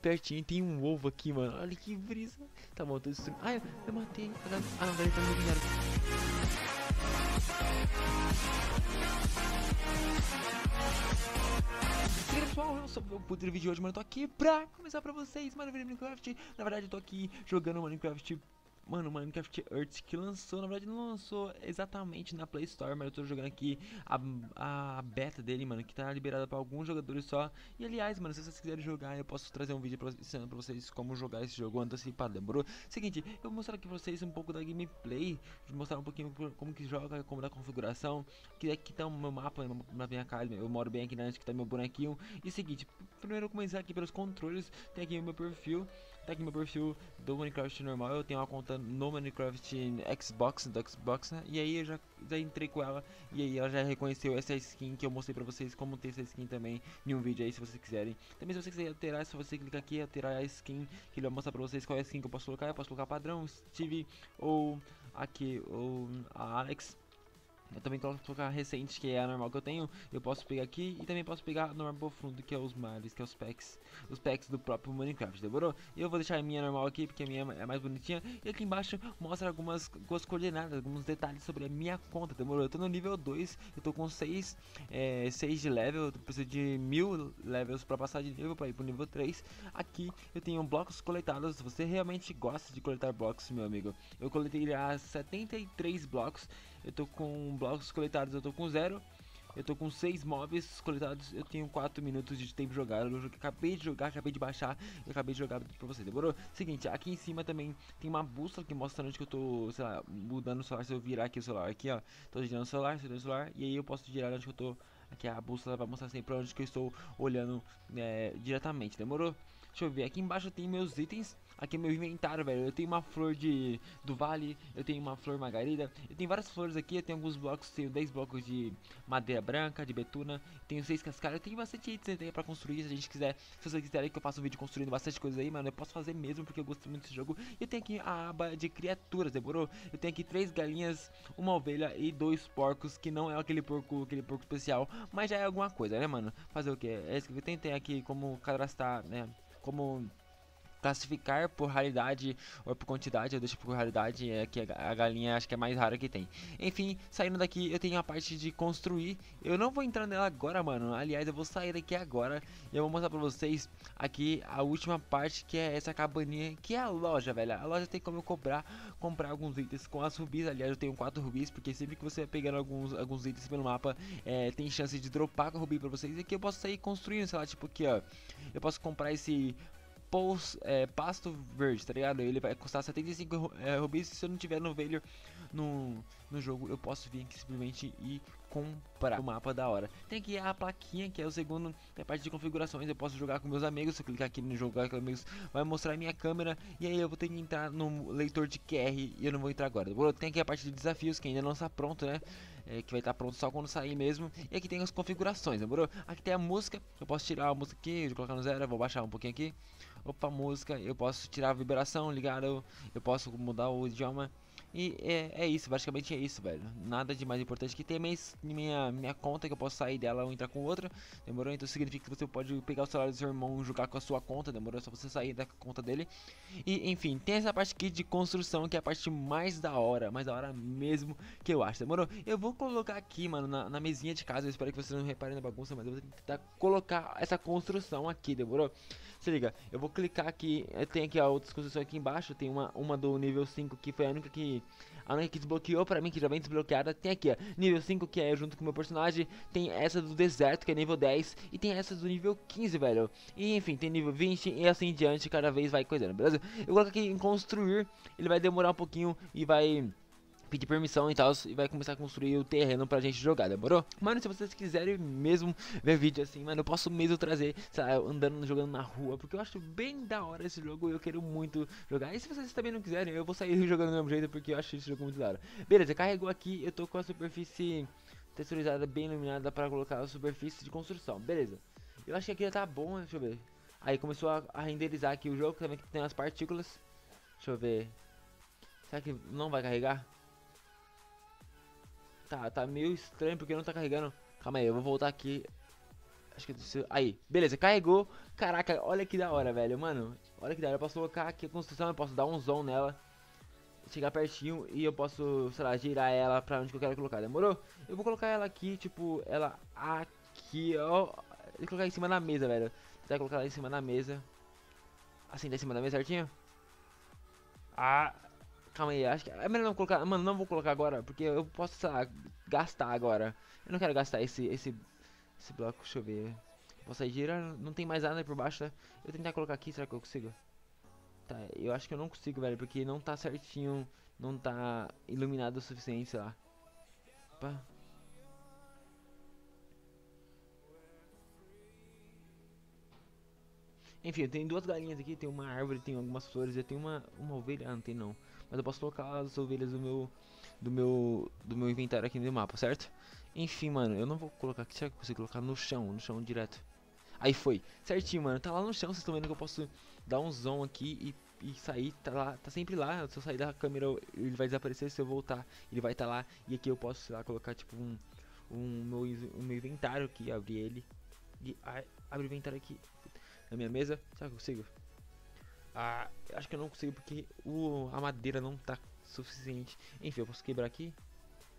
pertinho tem um ovo aqui, mano. Olha que brisa. Tá bom, tô destruindo. Ah, eu, matei. Ah, não, peraí, tá me aí, pessoal, eu sou o Puto vídeo de hoje, mano. Eu tô aqui pra começar pra vocês, Minecraft. Na verdade, eu tô aqui jogando Minecraft Mano, Minecraft Earth que lançou, na verdade não lançou exatamente na Play Store, mas eu tô jogando aqui a, a beta dele, mano, que tá liberada pra alguns jogadores só. E aliás, mano, se vocês quiserem jogar, eu posso trazer um vídeo pra, ensinando pra vocês como jogar esse jogo antecipado, demorou? Seguinte, eu vou mostrar aqui pra vocês um pouco da gameplay, mostrar um pouquinho como que joga, como da configuração, que aqui tá o meu mapa na minha casa, eu moro bem aqui na que tá meu bonequinho. E seguinte, primeiro eu começar aqui pelos controles, tem aqui o meu perfil, tá aqui meu perfil do Minecraft normal, eu tenho uma conta no Minecraft Xbox, do Xbox, né? E aí eu já, já entrei com ela e aí ela já reconheceu essa skin que eu mostrei pra vocês como ter essa skin também em um vídeo aí se vocês quiserem. Também se você quiser alterar, é só você clicar aqui alterar a skin que ele vai mostrar pra vocês qual é a skin que eu posso colocar. Eu posso colocar padrão, Steve ou aqui, ou a Alex. Eu também posso colocar recente, que é a normal que eu tenho. Eu posso pegar aqui e também posso pegar a normal fundo, que é os mares, que é os packs. Os packs do próprio Minecraft, demorou? E eu vou deixar a minha normal aqui, porque a minha é mais bonitinha. E aqui embaixo mostra algumas, algumas coordenadas, alguns detalhes sobre a minha conta, demorou? Eu tô no nível 2, eu tô com 6, é, 6 de level, eu preciso de mil levels pra passar de nível, pra ir pro nível 3. Aqui eu tenho blocos coletados, você realmente gosta de coletar blocos, meu amigo. Eu coletei já 73 blocos eu tô com blocos coletados, eu tô com zero. Eu tô com 6 móveis coletados, eu tenho 4 minutos de tempo jogado. Eu acabei de jogar, acabei de baixar e acabei de jogar pra você, demorou? Seguinte, aqui em cima também tem uma bússola que mostra onde que eu tô, sei lá, mudando o celular. Se eu virar aqui o celular, aqui ó, tô girando o celular, girando o celular, e aí eu posso girar onde que eu tô. Aqui a bússola vai mostrar sempre onde que eu estou olhando é, diretamente, demorou? Deixa eu ver, aqui embaixo tem meus itens Aqui é meu inventário, velho. Eu tenho uma flor de do vale, eu tenho uma flor margarida. Eu tenho várias flores aqui, eu tenho alguns blocos, tenho 10 blocos de madeira branca, de betuna. Tenho 6 cascaras, eu tenho bastante itens aí pra construir, se a gente quiser. Se vocês quiserem que eu faça um vídeo construindo bastante coisa aí, mano, eu posso fazer mesmo, porque eu gosto muito desse jogo. E eu tenho aqui a aba de criaturas, demorou? Eu tenho aqui 3 galinhas, uma ovelha e dois porcos, que não é aquele porco, aquele porco especial, mas já é alguma coisa, né, mano? Fazer o que? É isso que eu tentei aqui como cadastrar, né? Como classificar por raridade ou por quantidade, eu deixo por raridade, é que a galinha acho que é mais rara que tem. Enfim, saindo daqui eu tenho a parte de construir, eu não vou entrar nela agora, mano, aliás eu vou sair daqui agora e eu vou mostrar pra vocês aqui a última parte que é essa cabaninha, que é a loja, velho. A loja tem como eu cobrar, comprar alguns itens com as rubis, aliás eu tenho quatro rubis, porque sempre que você vai pegando alguns, alguns itens pelo mapa, é, tem chance de dropar com rubi pra vocês, e aqui eu posso sair construindo, sei lá, tipo aqui ó, eu posso comprar esse pous, é, pasto verde, tá ligado? Ele vai custar 75 é, se eu não tiver no no, no jogo, eu posso vir aqui simplesmente e comprar o mapa da hora. Tem aqui a plaquinha, que é o segundo, é a parte de configurações, eu posso jogar com meus amigos, se eu clicar aqui no jogar com amigos, vai mostrar a minha câmera, e aí eu vou ter que entrar no leitor de QR, e eu não vou entrar agora. Tem aqui a parte de desafios, que ainda não está pronto, né? É, que vai estar pronto só quando sair mesmo. E aqui tem as configurações, demorou? Aqui tem a música, eu posso tirar a música aqui, colocar no zero, vou baixar um pouquinho aqui opa, música, eu posso tirar a vibração, ligar, eu posso mudar o idioma. E é, é isso, basicamente é isso, velho. Nada de mais importante que ter minha, minha conta que eu posso sair dela ou entrar com outra. Demorou? Então significa que você pode pegar o celular do seu irmão e jogar com a sua conta. Demorou? É só você sair da conta dele. E enfim, tem essa parte aqui de construção que é a parte mais da hora, mais da hora mesmo que eu acho. Demorou? Eu vou colocar aqui, mano, na, na mesinha de casa. Eu espero que vocês não reparem na bagunça, mas eu vou tentar colocar essa construção aqui, demorou? Se liga, eu vou clicar aqui, tem aqui a outra construção aqui embaixo, tem uma, uma do nível 5 que foi a única que a única que desbloqueou pra mim, que já vem desbloqueada. Tem aqui, ó, nível 5 que é junto com o meu personagem, tem essa do deserto que é nível 10 e tem essa do nível 15, velho. E enfim, tem nível 20 e assim em diante, cada vez vai coisando, beleza? Eu coloco aqui em construir, ele vai demorar um pouquinho e vai pedir permissão e tal e vai começar a construir o terreno pra gente jogar, demorou? Mano, se vocês quiserem mesmo ver vídeo assim, mano, eu posso mesmo trazer, sabe, andando, jogando na rua, porque eu acho bem da hora esse jogo e eu quero muito jogar. E se vocês também não quiserem, eu vou sair jogando do mesmo jeito porque eu acho esse jogo muito da hora. Beleza, carregou aqui, eu tô com a superfície texturizada bem iluminada pra colocar a superfície de construção, beleza. Eu acho que aqui já tá bom, deixa eu ver. Aí começou a, a renderizar aqui o jogo, também que tem as partículas. Deixa eu ver. Será que não vai carregar? Tá, tá meio estranho porque não tá carregando. Calma aí, eu vou voltar aqui. Acho que eu Aí, beleza, carregou. Caraca, olha que da hora, velho. Mano, olha que da hora. Eu posso colocar aqui a construção, eu posso dar um zoom nela. Chegar pertinho e eu posso, sei lá, girar ela pra onde que eu quero colocar. Demorou? Eu vou colocar ela aqui, tipo, ela aqui, ó. Vou colocar em cima da mesa, velho. Vai colocar ela em cima da mesa. Assim, em cima da mesa certinho? Ah, calma aí, acho que é melhor não colocar, mano, não vou colocar agora, porque eu posso, sei lá, gastar agora. Eu não quero gastar esse, esse esse bloco, deixa eu ver. Posso sair girando? Não tem mais nada por baixo, né? Eu tentar colocar aqui, será que eu consigo? Tá, eu acho que eu não consigo, velho, porque não tá certinho, não tá iluminado o suficiente, sei lá. Opa. Enfim, tenho duas galinhas aqui, tem uma árvore, tem algumas flores, eu tenho uma, uma ovelha, ah, não tem não. Mas eu posso colocar as ovelhas do meu do meu do meu inventário aqui no mapa, certo? Enfim, mano, eu não vou colocar aqui, será que eu consigo colocar no chão, no chão direto? Aí foi, certinho, mano, tá lá no chão, vocês estão vendo que eu posso dar um zoom aqui e, e sair, tá lá, tá sempre lá, se eu sair da câmera ele vai desaparecer, se eu voltar ele vai estar tá lá, e aqui eu posso, sei lá, colocar tipo um, um, meu, um meu inventário aqui, abrir ele, e abre o inventário aqui na minha mesa, será que eu consigo? Ah, acho que eu não consigo porque o, a madeira não tá suficiente, enfim, eu posso quebrar aqui,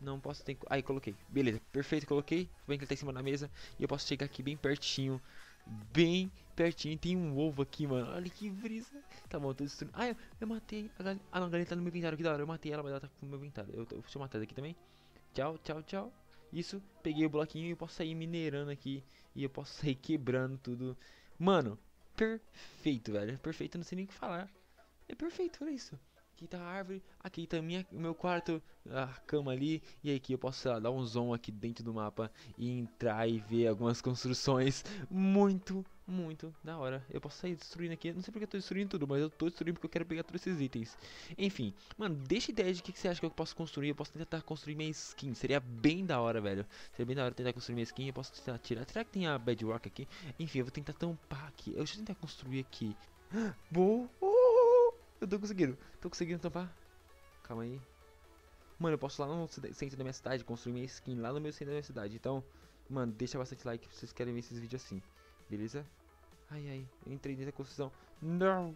não posso ter. Aí, coloquei. Beleza, perfeito, coloquei. Bem que ele tá em cima da mesa. E eu posso chegar aqui bem pertinho. Bem pertinho. Tem um ovo aqui, mano. Olha que brisa. Tá bom, tô destruindo. Ah, eu, eu matei a galinha. Ah, não, a galinha tá no meu inventário. Que da hora. Eu matei ela, mas ela tá no meu inventário. Eu, eu, deixa eu matar ela aqui também. Tchau, tchau, tchau. Isso, peguei o bloquinho e eu posso sair minerando aqui. E eu posso sair quebrando tudo. Mano, perfeito, velho. Perfeito, não sei nem o que falar. É perfeito, olha isso. Aqui tá a árvore, aqui tá minha, meu quarto, a cama ali. E aqui eu posso, lá, dar um zoom aqui dentro do mapa e entrar e ver algumas construções muito, muito da hora. Eu posso sair destruindo aqui, não sei porque eu tô destruindo tudo, mas eu tô destruindo porque eu quero pegar todos esses itens. Enfim, mano, deixa ideia de o que, que, você acha que eu posso construir. Eu posso tentar construir minha skin, seria bem da hora, velho. Seria bem da hora tentar construir minha skin. Eu posso tentar tirar. Será que tem a bedrock aqui? Enfim, eu vou tentar tampar aqui. Eu deixa eu tentar construir aqui. Boa! Eu tô conseguindo. Tô conseguindo tampar. Calma aí. Mano, eu posso lá no centro da minha cidade construir minha skin lá no meu centro da minha cidade. Então, mano, deixa bastante like se vocês querem ver esses vídeos assim. Beleza? Ai, ai. Eu entrei nessa construção. Não!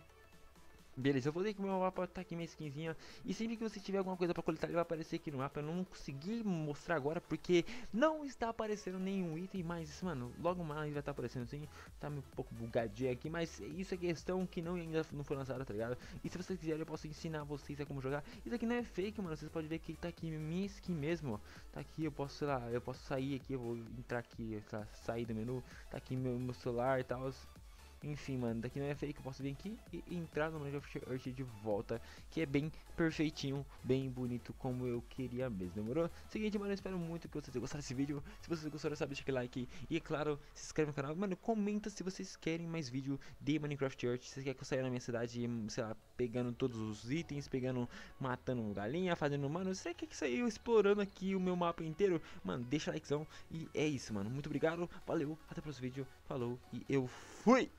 Beleza, eu vou que o meu mapa tá aqui minha skinzinha. E sempre que você tiver alguma coisa pra coletar ele vai aparecer aqui no mapa. Eu não consegui mostrar agora porque não está aparecendo nenhum item Mas, mano, logo mais vai estar tá aparecendo assim Tá um pouco bugadinho aqui, mas isso é questão que não ainda não foi lançada, tá ligado? E se vocês quiserem eu posso ensinar vocês a como jogar. Isso aqui não é fake, mano, vocês podem ver que tá aqui minha skin mesmo Tá aqui, eu posso, sei lá, eu posso sair aqui, eu vou entrar aqui, lá, sair do menu. Tá aqui meu, meu celular e tal enfim, mano, daqui não é fake, eu posso vir aqui e entrar no Minecraft Earth de volta, que é bem perfeitinho, bem bonito, como eu queria mesmo, demorou? Seguinte, mano, eu espero muito que vocês gostado desse vídeo, se vocês gostaram, sabe, deixa aquele like, e é claro, se inscreve no canal, mano, comenta se vocês querem mais vídeo de Minecraft Earth, se vocês querem que eu saia na minha cidade, sei lá, pegando todos os itens, pegando, matando galinha, fazendo, mano, será que eu explorando aqui o meu mapa inteiro? Mano, deixa likezão, e é isso, mano, muito obrigado, valeu, até o próximo vídeo, falou, e eu fui!